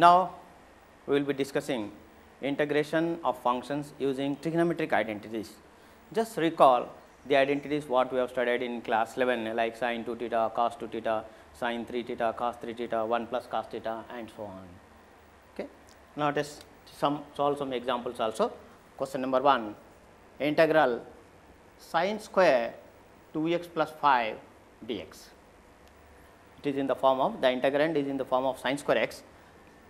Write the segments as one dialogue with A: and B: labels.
A: Now, we will be discussing integration of functions using trigonometric identities. Just recall the identities what we have studied in class 11 like sin 2 theta, cos 2 theta, sin 3 theta, cos 3 theta, 1 plus cos theta and so on. Okay. Now, some solve some examples also. Question number 1 integral sin square 2x plus 5 dx. It is in the form of the integrand is in the form of sin square x.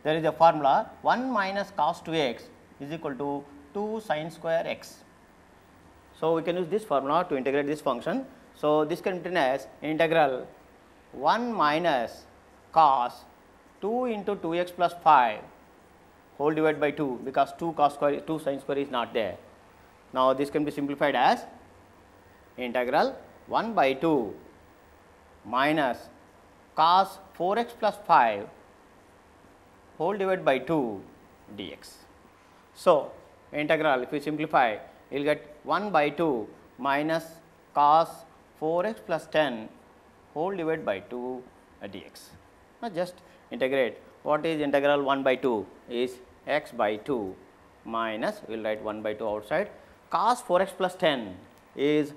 A: There is a formula 1 minus cos 2x is equal to 2 sin square x. So, we can use this formula to integrate this function. So, this can be written as integral 1 minus cos 2 into 2x plus 5 whole divided by 2 because 2 cos square 2 sin square is not there. Now, this can be simplified as integral 1 by 2 minus cos 4x plus 5 whole divided by 2 dx. So, integral if we simplify you will get 1 by 2 minus cos 4x plus 10 whole divided by 2 dx. Now, just integrate what is integral 1 by 2 is x by 2 minus we will write 1 by 2 outside cos 4x plus 10 is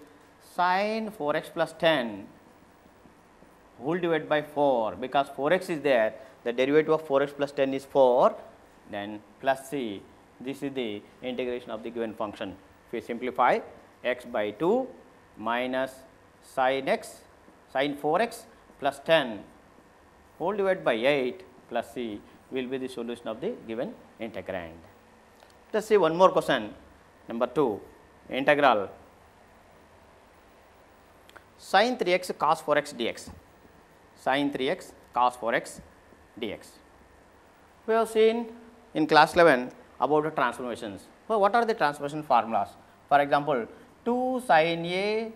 A: sin 4x plus 10 whole divided by 4 because 4x is there the derivative of 4x plus 10 is 4 then plus c this is the integration of the given function. If we simplify x by 2 minus sin x sin 4x plus 10 whole divided by 8 plus c will be the solution of the given integrand. Let us see one more question number 2 integral sin 3x cos 4x dx sin 3x cos 4x dx. We have seen in class 11 about the transformations. So, what are the transformation formulas? For example, 2 sin A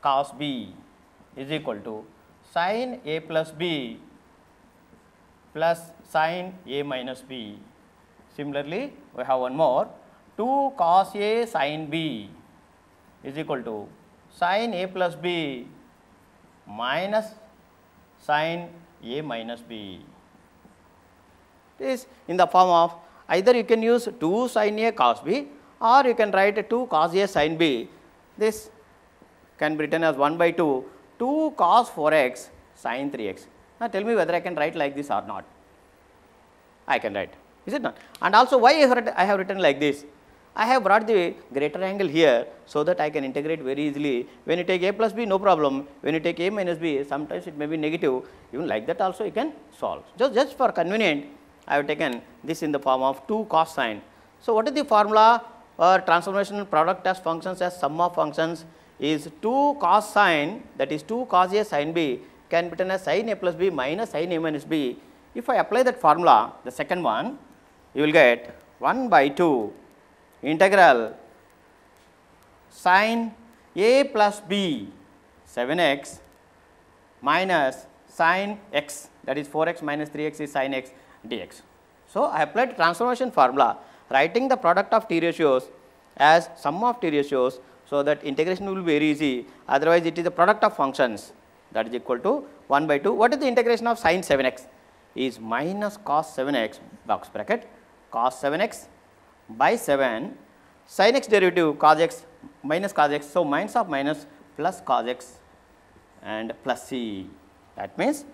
A: cos B is equal to sin A plus B plus sin A minus B. Similarly, we have one more 2 cos A sin B is equal to sin A plus B minus sin A minus B. This in the form of either you can use 2 sin A cos B or you can write 2 cos A sin B. This can be written as 1 by 2 2 cos 4x sin 3x. Now, tell me whether I can write like this or not. I can write is it not and also why I have written like this I have brought the greater angle here so that I can integrate very easily. When you take a plus b no problem, when you take a minus b sometimes it may be negative even like that also you can solve. Just, just for convenient I have taken this in the form of 2 cos sine. So, what is the formula or transformation product as functions as sum of functions is 2 cos sine that is 2 cos a sine b can be written as sine a plus b minus sine a minus b. If I apply that formula the second one you will get 1 by 2 integral sin a plus b 7x minus sin x that is 4x minus 3x is sin x dx. So, I applied transformation formula writing the product of t ratios as sum of t ratios. So, that integration will be very easy otherwise it is the product of functions that is equal to 1 by 2. What is the integration of sin 7x is minus cos 7x box bracket cos 7x by 7 sin x derivative cos x minus cos x. So, minus of minus plus cos x and plus c that means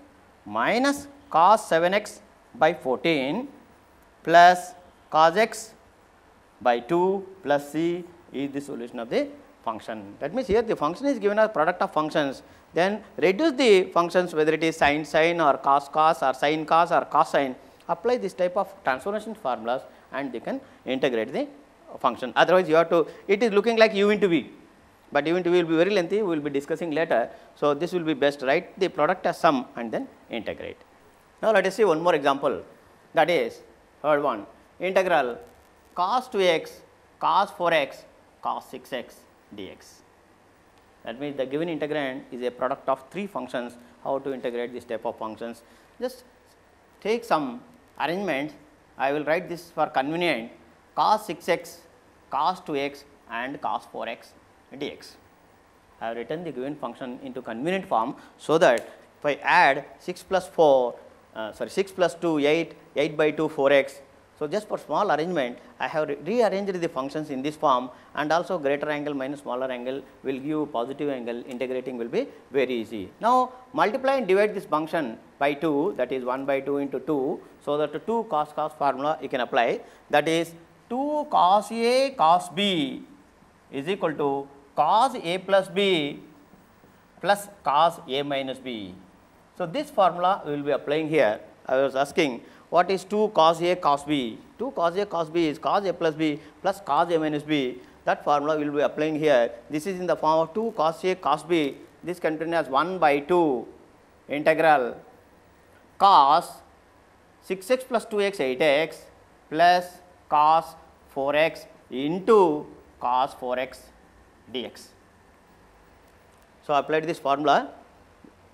A: minus cos 7 x by 14 plus cos x by 2 plus c is the solution of the function. That means, here the function is given as product of functions then reduce the functions whether it is sin sin or cos cos or sin cos or cos sin apply this type of transformation formulas and they can integrate the function. Otherwise, you have to it is looking like u into v, but u into v will be very lengthy we will be discussing later. So, this will be best write the product as sum and then integrate. Now, let us see one more example that is third one integral cos 2x cos 4x cos 6x dx. That means, the given integrand is a product of three functions how to integrate this type of functions. Just take some arrangement I will write this for convenient cos 6x, cos 2x and cos 4x dx. I have written the given function into convenient form, so that if I add 6 plus 4 uh, sorry 6 plus 2 8, 8 by 2 4x. So, just for small arrangement I have re rearranged the functions in this form and also greater angle minus smaller angle will give positive angle integrating will be very easy. Now, multiply and divide this function by 2 that is 1 by 2 into 2. So, that 2 cos cos formula you can apply that is 2 cos A cos B is equal to cos A plus B plus cos A minus B. So, this formula we will be applying here. I was asking what is 2 cos A cos B? 2 cos A cos B is cos A plus B plus cos A minus B. That formula will be applying here. This is in the form of 2 cos A cos B. This contained as 1 by 2 integral cos 6x plus 2x 8x plus cos 4x into cos 4x dx. So, applied this formula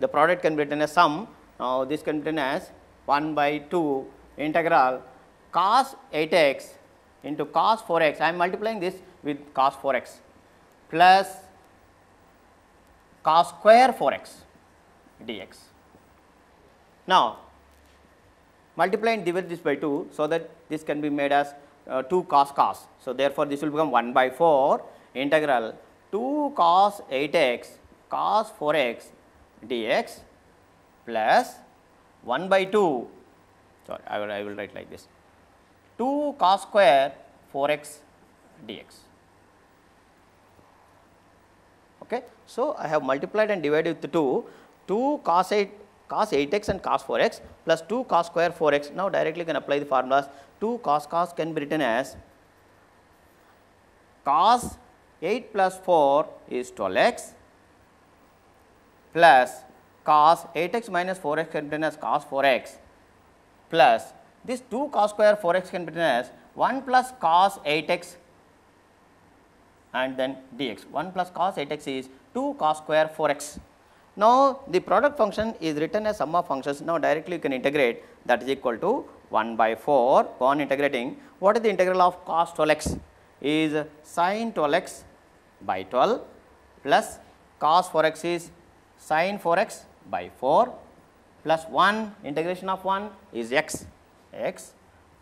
A: the product can be written as sum now this can be written as 1 by 2 integral cos 8x into cos 4x I am multiplying this with cos 4x plus cos square 4x dx. Now, multiply and divide this by 2 so that this can be made as uh, 2 cos cos. So, therefore, this will become 1 by 4 integral 2 cos 8x cos 4x dx plus 1 by 2 sorry I will, I will write like this 2 cos square 4x dx. Okay. So, I have multiplied and divided with 2 2 cos 8 cos 8x and cos 4x plus 2 cos square 4x. Now, directly can apply the formulas 2 cos cos can be written as cos 8 plus 4 is 12x plus cos 8x minus 4x can be written as cos 4x plus this 2 cos square 4x can be written as 1 plus cos 8x and then dx. 1 plus cos 8x is 2 cos square 4x. Now, the product function is written as sum of functions. Now directly you can integrate. That is equal to 1 by 4 upon integrating. What is the integral of cos 12x is sin 12x by 12 plus cos 4x is sin 4x by 4 plus 1 integration of 1 is x x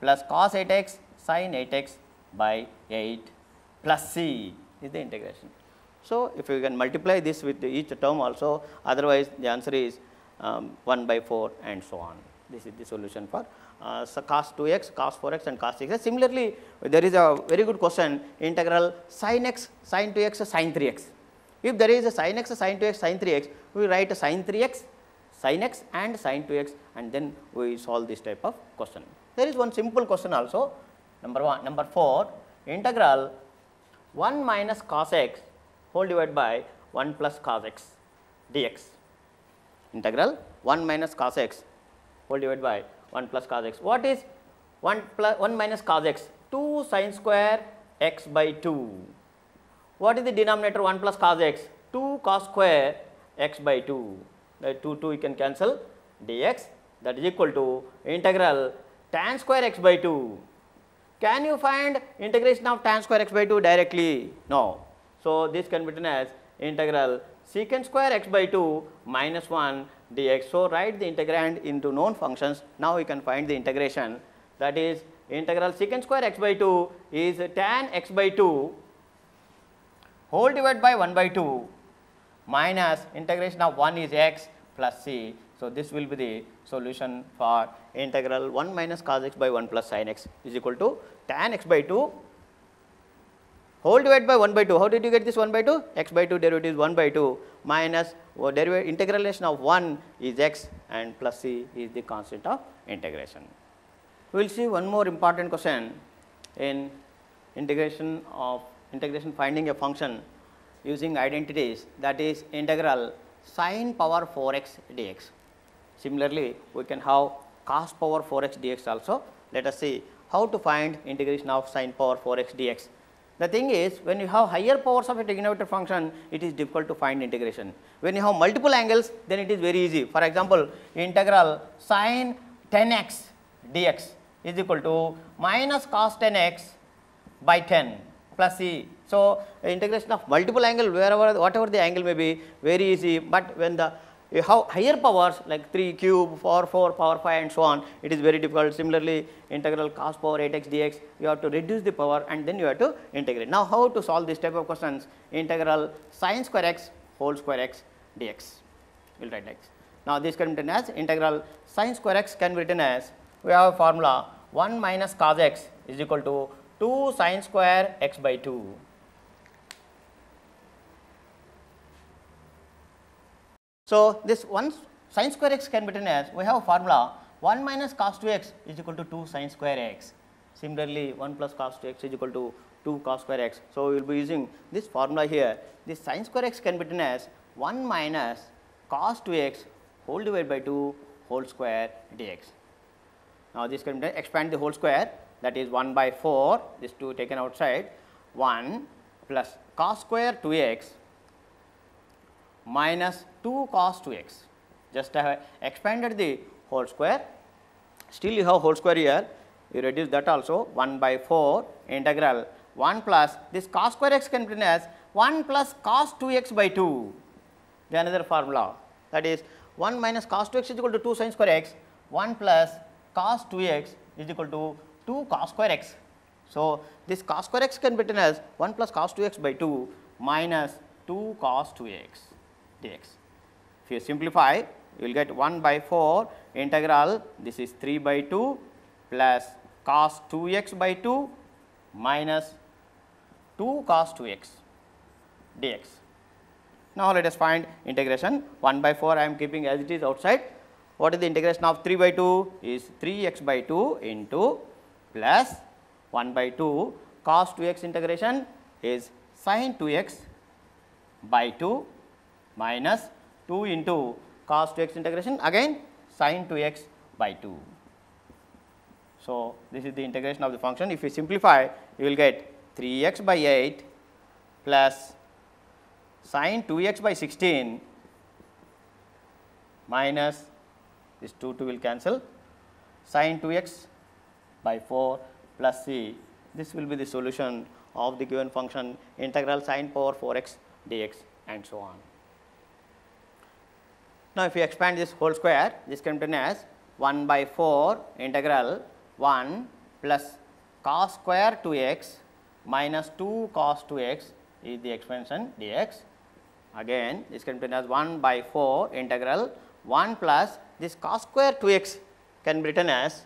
A: plus cos 8x sin 8x by 8 plus c is the integration. So, if you can multiply this with each term also otherwise the answer is um, 1 by 4 and so on. This is the solution for uh, so cos 2x, cos 4x and cos 6x. Similarly, there is a very good question integral sin x, sin 2x, sin 3x. If there is a sin x, sin 2x, sin 3x, we write a sin 3x, sin x and sin 2x and then we solve this type of question. There is one simple question also number 1, number 4 integral 1 minus cos x whole divided by 1 plus cos x dx. Integral 1 minus cos x whole divided by 1 plus cos x. What is 1 plus 1 minus cos x? 2 sin square x by 2. What is the denominator 1 plus cos x? 2 cos square x by 2. The 2 2 you can cancel dx that is equal to integral tan square x by 2. Can you find integration of tan square x by 2 directly? No. So, this can be written as integral secant square x by 2 minus 1 dx. So, write the integrand into known functions. Now, we can find the integration that is integral secant square x by 2 is tan x by 2 whole divided by 1 by 2 minus integration of 1 is x plus c. So, this will be the solution for integral 1 minus cos x by 1 plus sin x is equal to tan x by 2 whole divided by 1 by 2. How did you get this 1 by 2? x by 2 derivative is 1 by 2 minus uh, oh, derivative integration of 1 is x and plus c is the constant of integration. We will see one more important question in integration of integration finding a function using identities that is integral sine power 4x dx. Similarly, we can have cos power 4x dx also. Let us see how to find integration of sine power 4x dx. The thing is when you have higher powers of a trigonometric function, it is difficult to find integration. When you have multiple angles, then it is very easy. For example, integral sine 10x dx is equal to minus cos 10x by 10 plus c. So, integration of multiple angle wherever whatever the angle may be very easy, but when the you have higher powers like 3 cube, 4, 4, power 5 and so on, it is very difficult. Similarly, integral cos power 8 x dx, you have to reduce the power and then you have to integrate. Now, how to solve this type of questions? Integral sin square x whole square x dx, we will write x. Now, this can be written as integral sin square x can be written as, we have a formula 1 minus cos x is equal to 2 sin square x by 2 So, this 1 sin square x can be written as we have a formula 1 minus cos 2 x is equal to 2 sin square x. Similarly, 1 plus cos 2 x is equal to 2 cos square x. So, we will be using this formula here. This sin square x can be written as 1 minus cos 2 x whole divided by 2 whole square dx. Now, this can be expand the whole square that is 1 by 4 this 2 taken outside 1 plus cos square 2 x minus 2 cos 2 x. Just I have expanded the whole square, still you have whole square here, you reduce that also. 1 by 4 integral 1 plus this cos square x can be written as 1 plus cos 2 x by 2, the another formula. That is 1 minus cos 2 x is equal to 2 sin square x, 1 plus cos 2 x is equal to 2 cos square x. So, this cos square x can be written as 1 plus cos 2 x by 2 minus 2 cos 2 x dx. If you simplify, you will get 1 by 4 integral this is 3 by 2 plus cos 2 x by 2 minus 2 cos 2 x dx. Now, let us find integration 1 by 4 I am keeping as it is outside. What is the integration of 3 by 2 is 3 x by 2 into plus 1 by 2 cos 2 x integration is sin 2 x by 2 minus 2 into cos 2 x integration again sin 2 x by 2. So, this is the integration of the function. If you simplify, you will get 3 x by 8 plus sin 2 x by 16 minus this 2 2 will cancel sin 2 x by 4 plus c. This will be the solution of the given function integral sine power 4 x dx and so on. Now, if you expand this whole square, this can be written as 1 by 4 integral 1 plus cos square 2 x minus 2 cos 2 x is the expansion dx. Again, this can be written as 1 by 4 integral 1 plus this cos square 2 x can be written as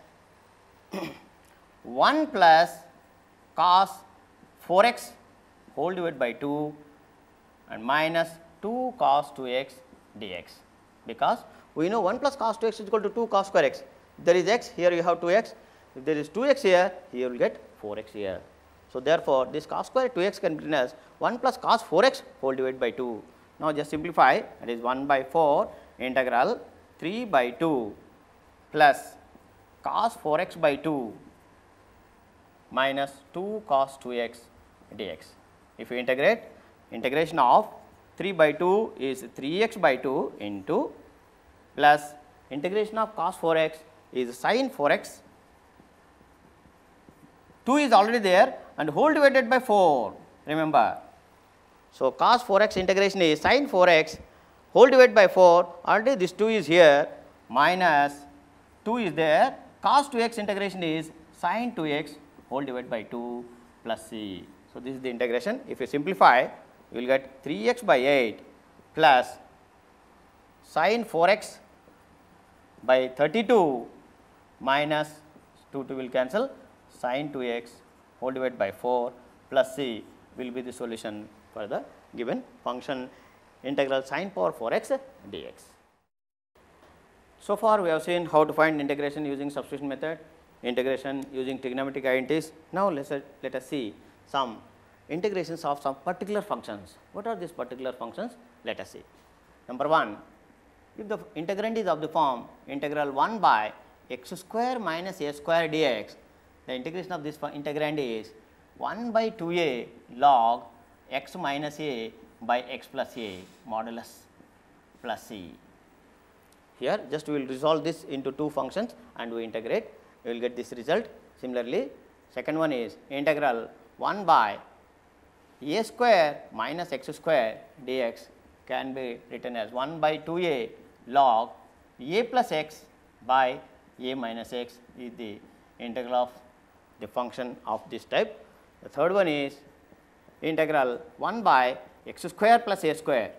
A: 1 plus cos 4 x whole divided by 2 and minus 2 cos 2 x dx because we know 1 plus cos 2 x is equal to 2 cos square x. There is x, here you have 2 x. If there is 2 x here, here you will get 4 x here. So, therefore, this cos square 2 x can be written as 1 plus cos 4 x whole divided by 2. Now, just simplify that is 1 by 4 integral 3 by 2 plus cos 4 x by 2 minus 2 cos 2 x dx. If you integrate, integration of 3 by 2 is 3 x by 2 into plus integration of cos 4 x is sin 4 x 2 is already there and whole divided by 4 remember. So, cos 4 x integration is sin 4 x whole divided by 4 already this 2 is here minus 2 is there cos 2 x integration is sin 2 x whole divided by 2 plus c. So, this is the integration if you simplify you will get 3 x by 8 plus sin 4 x by 32 minus 2 2 will cancel sin 2 x whole divided by 4 plus c will be the solution for the given function integral sin power 4 x dx. So far we have seen how to find integration using substitution method, integration using trigonometric identities. Now let us let us see some integrations of some particular functions. What are these particular functions? Let us see. Number 1, if the integrand is of the form integral 1 by x square minus a square dx, the integration of this integrand is 1 by 2a log x minus a by x plus a modulus plus c. Here just we will resolve this into two functions and we integrate, we will get this result. Similarly, second one is integral 1 by a square minus x square dx can be written as 1 by 2a log a plus x by a minus x is the integral of the function of this type. The third one is integral 1 by x square plus a square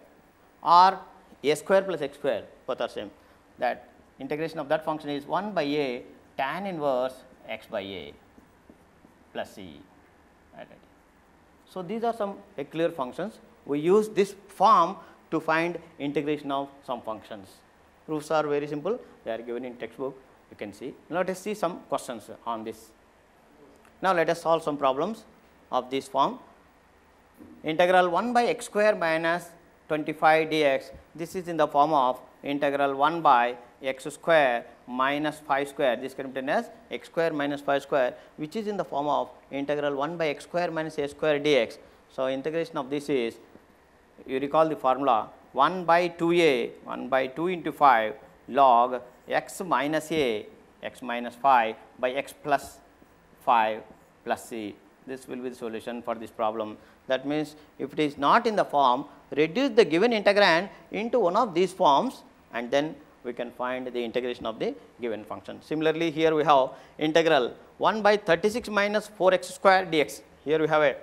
A: or a square plus x square both are same that integration of that function is 1 by a tan inverse x by a plus c. So, these are some clear functions we use this form to find integration of some functions. Proofs are very simple they are given in textbook you can see. Let us see some questions on this. Now, let us solve some problems of this form integral 1 by x square minus 25 dx this is in the form of integral 1 by x square minus 5 square this can be written as x square minus 5 square which is in the form of integral 1 by x square minus a square dx. So, integration of this is you recall the formula 1 by 2a 1 by 2 into 5 log x minus a x minus 5 by x plus 5 plus c. This will be the solution for this problem. That means, if it is not in the form reduce the given integrand into one of these forms and then we can find the integration of the given function. Similarly, here we have integral 1 by 36 minus 4 x square dx. Here we have a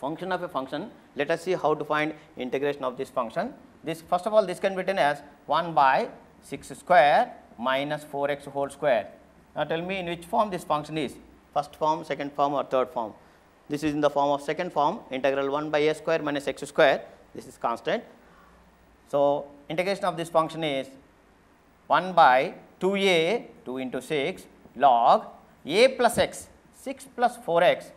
A: function of a function. Let us see how to find integration of this function. This first of all this can be written as 1 by 6 square minus 4 x whole square. Now, tell me in which form this function is first form, second form or third form. This is in the form of second form integral 1 by a square minus x square this is constant. So, integration of this function is 1 by 2a 2 into 6 log a plus x 6 plus 4x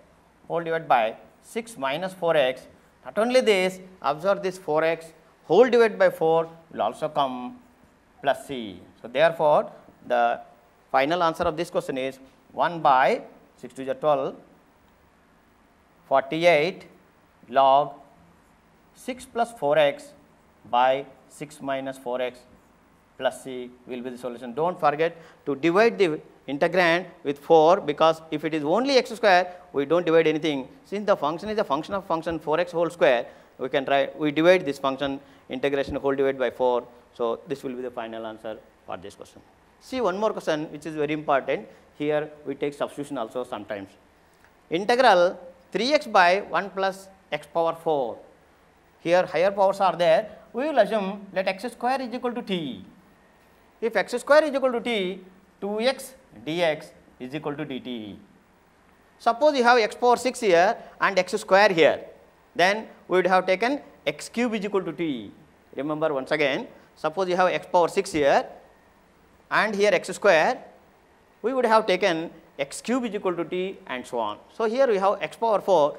A: whole divided by 6 minus 4x. Not only this observe this 4x whole divided by 4 will also come plus c. So, therefore, the final answer of this question is 1 by 6 to the 12 48 log 6 plus 4x by 6 minus 4x plus c will be the solution. Do not forget to divide the integrand with 4 because if it is only x square we do not divide anything. Since the function is a function of function 4x whole square we can try we divide this function integration whole divided by 4. So, this will be the final answer for this question. See one more question which is very important here we take substitution also sometimes. Integral 3x by 1 plus x power 4 here higher powers are there we will assume let x square is equal to t. If x square is equal to t 2x dx is equal to dt. Suppose you have x power 6 here and x square here then we would have taken x cube is equal to t. Remember once again suppose you have x power 6 here and here x square we would have taken x cube is equal to t and so on. So, here we have x power 4